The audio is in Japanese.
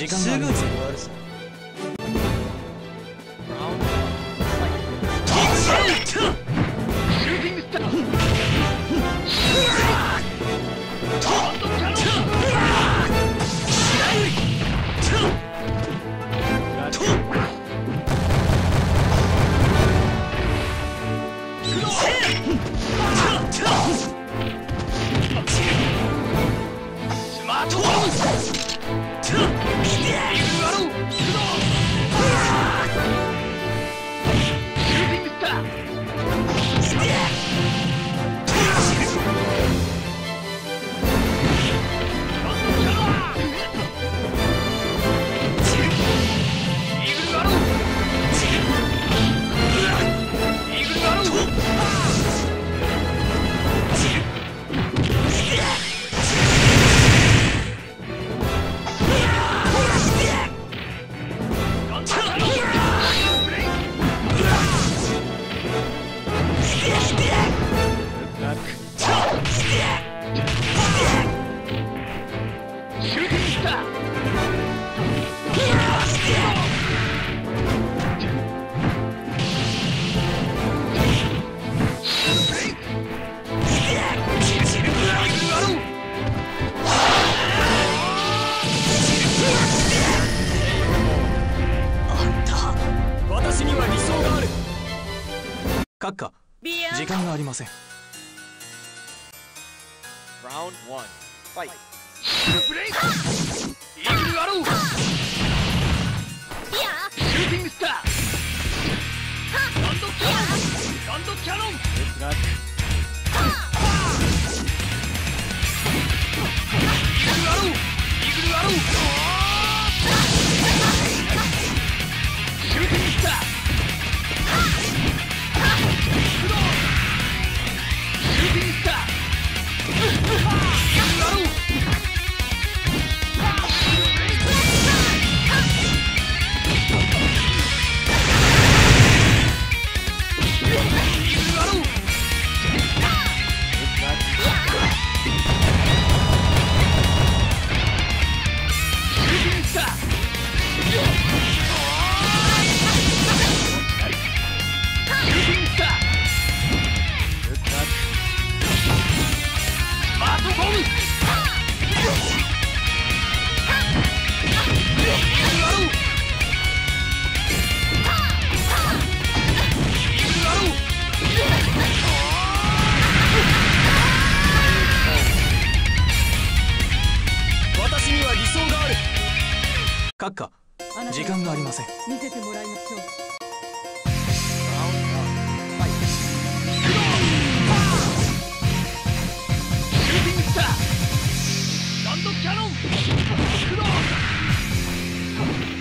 時間がありませんわるさ私には理閣下時間がありません Round one. Fight. 閣下時間がありません。見せてもらいましょう。キャノン。クロー